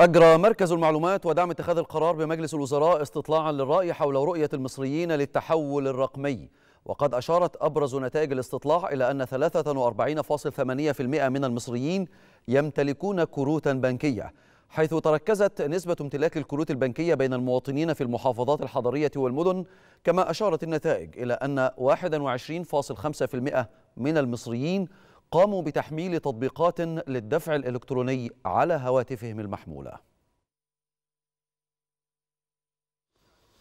أجرى مركز المعلومات ودعم اتخاذ القرار بمجلس الوزراء استطلاعا للرأي حول رؤية المصريين للتحول الرقمي. وقد أشارت أبرز نتائج الاستطلاع إلى أن 43.8% من المصريين يمتلكون كروتا بنكية حيث تركزت نسبة امتلاك الكروت البنكية بين المواطنين في المحافظات الحضرية والمدن كما أشارت النتائج إلى أن 21.5% من المصريين قاموا بتحميل تطبيقات للدفع الإلكتروني على هواتفهم المحمولة.